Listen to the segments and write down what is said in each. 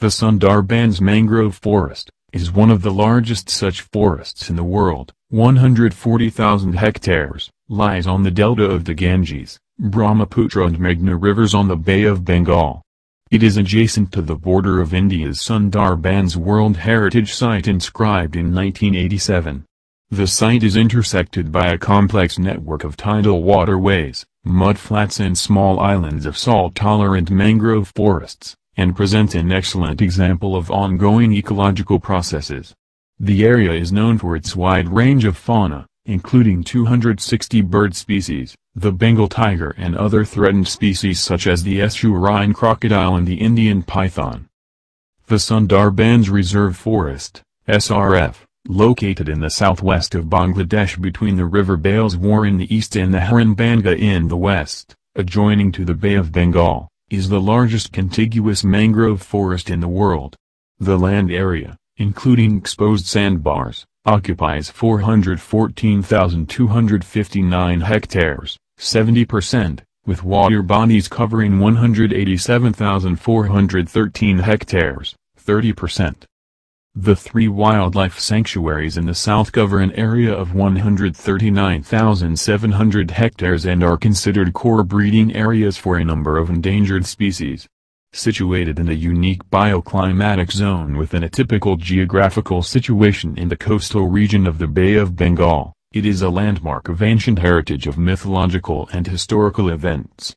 The Sundarbans mangrove forest, is one of the largest such forests in the world, 140,000 hectares, lies on the delta of the Ganges, Brahmaputra and Meghna rivers on the Bay of Bengal. It is adjacent to the border of India's Sundarbans World Heritage Site inscribed in 1987. The site is intersected by a complex network of tidal waterways, mudflats and small islands of salt-tolerant mangrove forests, and presents an excellent example of ongoing ecological processes. The area is known for its wide range of fauna, including 260 bird species, the Bengal tiger and other threatened species such as the estuarine crocodile and the Indian python. The Sundarbans Reserve Forest, SRF, located in the southwest of Bangladesh between the river Baleswar in the east and the Harinbhanga in the west, adjoining to the Bay of Bengal, is the largest contiguous mangrove forest in the world. The land area, including exposed sandbars, occupies 414,259 hectares, 70%, with water bodies covering 187,413 hectares, 30%. The three wildlife sanctuaries in the south cover an area of 139,700 hectares and are considered core breeding areas for a number of endangered species. Situated in a unique bioclimatic zone within a typical geographical situation in the coastal region of the Bay of Bengal, it is a landmark of ancient heritage of mythological and historical events.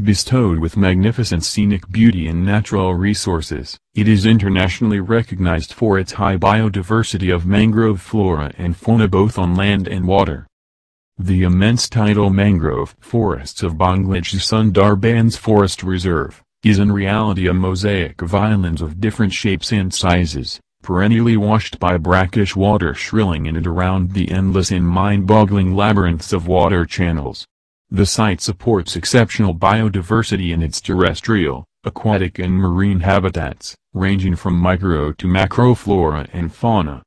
Bestowed with magnificent scenic beauty and natural resources, it is internationally recognized for its high biodiversity of mangrove flora and fauna both on land and water. The immense tidal mangrove forests of Bangladesh Sundarbans Forest Reserve, is in reality a mosaic of islands of different shapes and sizes, perennially washed by brackish water shrilling in and around the endless and mind-boggling labyrinths of water channels. The site supports exceptional biodiversity in its terrestrial, aquatic and marine habitats, ranging from micro to macro flora and fauna.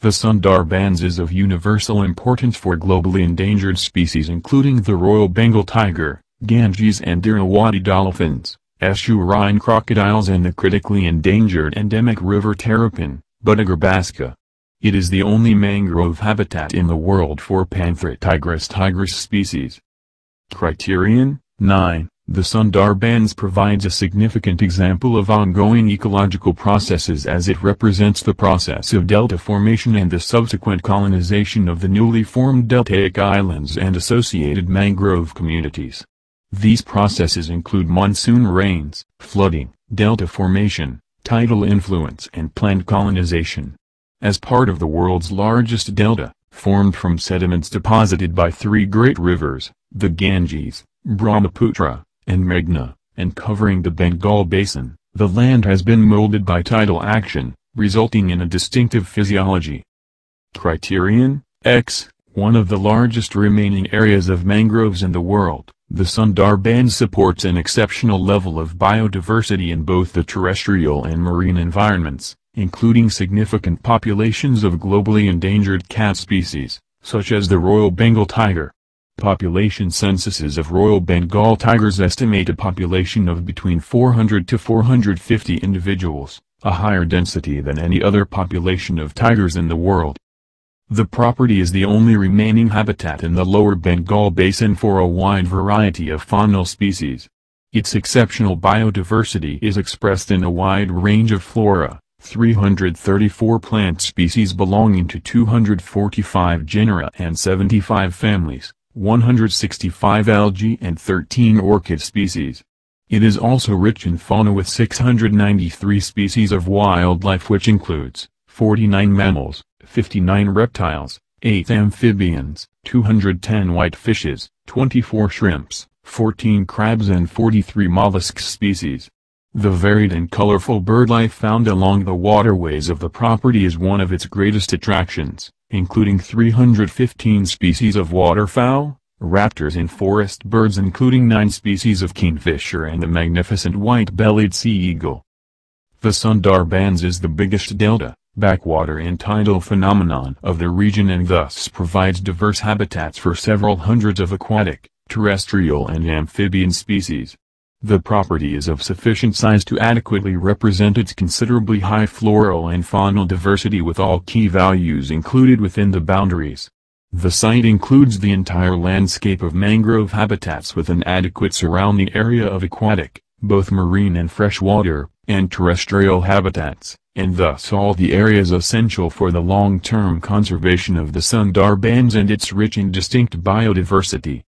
The Sundarbans is of universal importance for globally endangered species including the Royal Bengal tiger, Ganges and Irrawaddy dolphins, estuarine crocodiles and the critically endangered endemic river terrapin, Batagur baska. It is the only mangrove habitat in the world for Panthera tigris tigris species. Criterion 9. The Sundarbans provides a significant example of ongoing ecological processes as it represents the process of delta formation and the subsequent colonization of the newly formed deltaic islands and associated mangrove communities. These processes include monsoon rains, flooding, delta formation, tidal influence and plant colonization. As part of the world's largest delta, formed from sediments deposited by three great rivers, the Ganges, Brahmaputra, and Meghna, and covering the Bengal Basin, the land has been molded by tidal action, resulting in a distinctive physiology. Criterion, X, one of the largest remaining areas of mangroves in the world, the Sundarbans supports an exceptional level of biodiversity in both the terrestrial and marine environments, including significant populations of globally endangered cat species, such as the Royal Bengal tiger. Population censuses of Royal Bengal tigers estimate a population of between 400 to 450 individuals, a higher density than any other population of tigers in the world. The property is the only remaining habitat in the lower Bengal basin for a wide variety of faunal species. Its exceptional biodiversity is expressed in a wide range of flora, 334 plant species belonging to 245 genera and 75 families, 165 algae and 13 orchid species. It is also rich in fauna with 693 species of wildlife which includes 49 mammals, 59 reptiles, 8 amphibians, 210 white fishes, 24 shrimps, 14 crabs and 43 mollusk species. The varied and colorful birdlife found along the waterways of the property is one of its greatest attractions, including 315 species of waterfowl, raptors and forest birds including 9 species of kingfisher and the magnificent white-bellied sea eagle. The Sundarbans is the biggest delta, backwater and tidal phenomenon of the region and thus provides diverse habitats for several hundreds of aquatic, terrestrial and amphibian species. The property is of sufficient size to adequately represent its considerably high floral and faunal diversity with all key values included within the boundaries. The site includes the entire landscape of mangrove habitats with an adequate surrounding area of aquatic, both marine and freshwater, and terrestrial habitats, and thus all the areas essential for the long-term conservation of the Sundarbans and its rich and distinct biodiversity.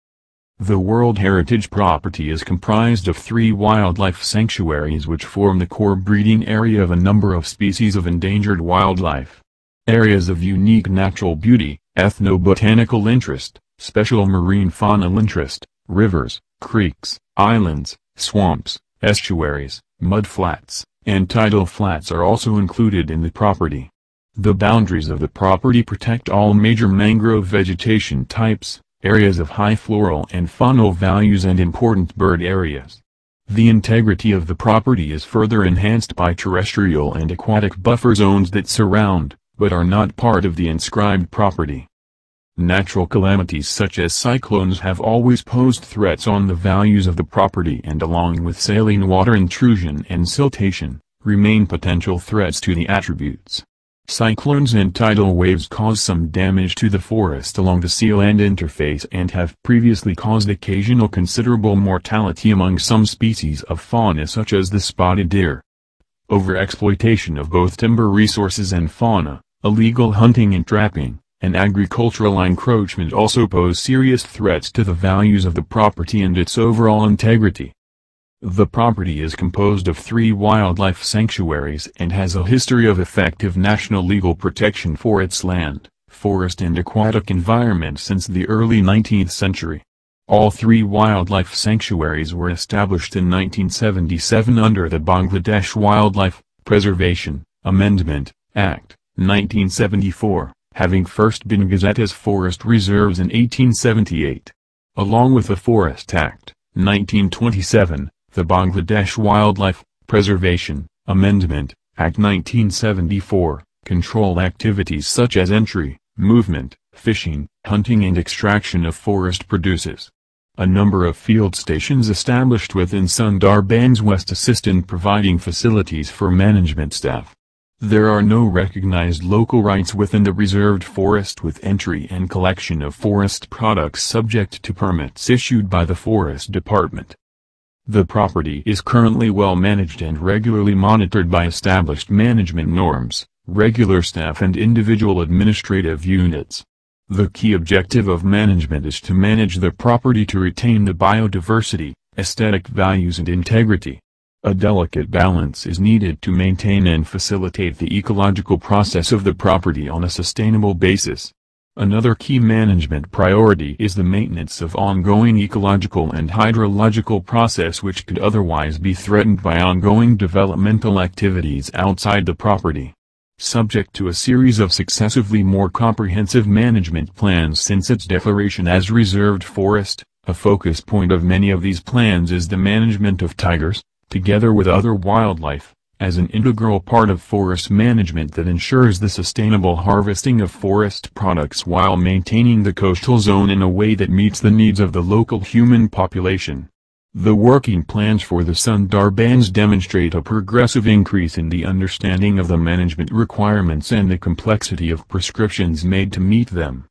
The World Heritage Property is comprised of three wildlife sanctuaries which form the core breeding area of a number of species of endangered wildlife. Areas of unique natural beauty, ethnobotanical interest, special marine faunal interest, rivers, creeks, islands, swamps, estuaries, mudflats, and tidal flats are also included in the property. The boundaries of the property protect all major mangrove vegetation types, areas of high floral and faunal values and important bird areas. The integrity of the property is further enhanced by terrestrial and aquatic buffer zones that surround, but are not part of the inscribed property. Natural calamities such as cyclones have always posed threats on the values of the property and along with saline water intrusion and siltation, remain potential threats to the attributes. Cyclones and tidal waves cause some damage to the forest along the sea-land interface and have previously caused occasional considerable mortality among some species of fauna such as the spotted deer. Overexploitation of both timber resources and fauna, illegal hunting and trapping, and agricultural encroachment also pose serious threats to the values of the property and its overall integrity. The property is composed of three wildlife sanctuaries and has a history of effective national legal protection for its land, forest and aquatic environment since the early 19th century. All three wildlife sanctuaries were established in 1977 under the Bangladesh Wildlife Preservation Amendment Act, 1974, having first been gazetted as forest reserves in 1878. Along with the Forest Act, 1927, the Bangladesh Wildlife Preservation Amendment Act 1974, control activities such as entry, movement, fishing, hunting and extraction of forest produces. A number of field stations established within Sundarbans West assist in providing facilities for management staff. There are no recognized local rights within the reserved forest with entry and collection of forest products subject to permits issued by the Forest Department. The property is currently well managed and regularly monitored by established management norms, regular staff and individual administrative units. The key objective of management is to manage the property to retain the biodiversity, aesthetic values and integrity. A delicate balance is needed to maintain and facilitate the ecological process of the property on a sustainable basis. Another key management priority is the maintenance of ongoing ecological and hydrological process which could otherwise be threatened by ongoing developmental activities outside the property. Subject to a series of successively more comprehensive management plans since its declaration as reserved forest, a focus point of many of these plans is the management of tigers, together with other wildlife, as an integral part of forest management that ensures the sustainable harvesting of forest products while maintaining the coastal zone in a way that meets the needs of the local human population. The working plans for the Sundarbans demonstrate a progressive increase in the understanding of the management requirements and the complexity of prescriptions made to meet them.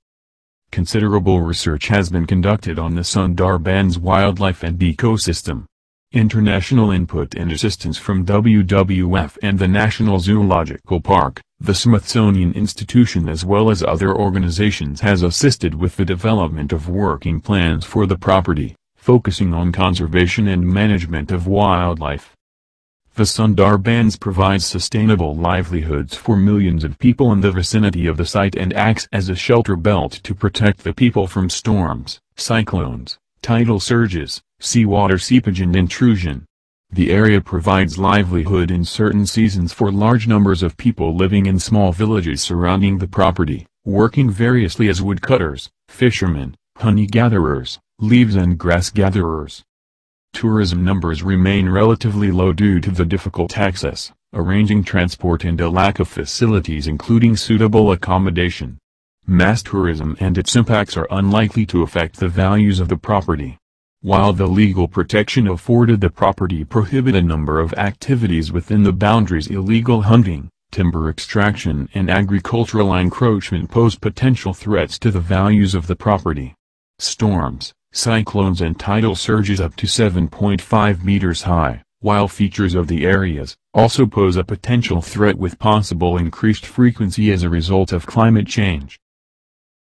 Considerable research has been conducted on the Sundarbans wildlife and ecosystem. International input and assistance from WWF and the National Zoological Park, the Smithsonian Institution as well as other organizations has assisted with the development of working plans for the property, focusing on conservation and management of wildlife. The Sundarbans provides sustainable livelihoods for millions of people in the vicinity of the site and acts as a shelter belt to protect the people from storms, cyclones, tidal surges, seawater seepage and intrusion. The area provides livelihood in certain seasons for large numbers of people living in small villages surrounding the property, working variously as woodcutters, fishermen, honey gatherers, leaves and grass gatherers. Tourism numbers remain relatively low due to the difficult access, arranging transport and a lack of facilities including suitable accommodation. Mass tourism and its impacts are unlikely to affect the values of the property. While the legal protection afforded the property prohibit a number of activities within the boundaries illegal hunting, timber extraction and agricultural encroachment pose potential threats to the values of the property. Storms, cyclones and tidal surges up to 7.5 meters high, while features of the areas, also pose a potential threat with possible increased frequency as a result of climate change.